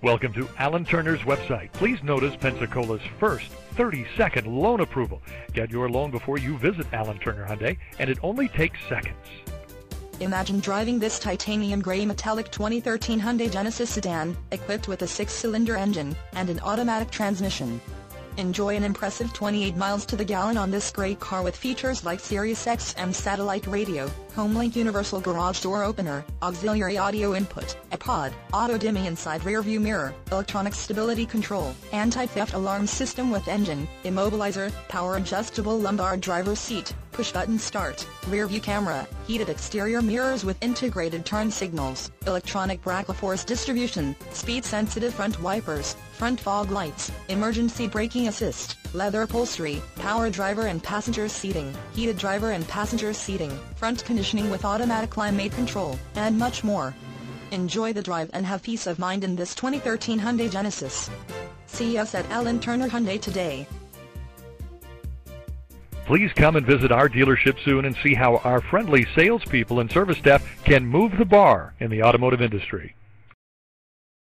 Welcome to Allen Turner's website. Please notice Pensacola's first 30-second loan approval. Get your loan before you visit Allen Turner Hyundai, and it only takes seconds. Imagine driving this titanium gray metallic 2013 Hyundai Genesis sedan, equipped with a six-cylinder engine and an automatic transmission. Enjoy an impressive 28 miles to the gallon on this great car with features like Sirius XM satellite radio, HomeLink universal garage door opener, auxiliary audio input, iPod, auto-dimming inside rear view mirror, electronic stability control, anti-theft alarm system with engine, immobilizer, power adjustable lumbar driver seat, push-button start, rear view camera, heated exterior mirrors with integrated turn signals, electronic brake force distribution, speed-sensitive front wipers, front fog lights, emergency braking assist, leather upholstery, power driver and passenger seating, heated driver and passenger seating, front conditioning with automatic climate control, and much more. Enjoy the drive and have peace of mind in this 2013 Hyundai Genesis. See us at Allen Turner Hyundai today. Please come and visit our dealership soon and see how our friendly salespeople and service staff can move the bar in the automotive industry.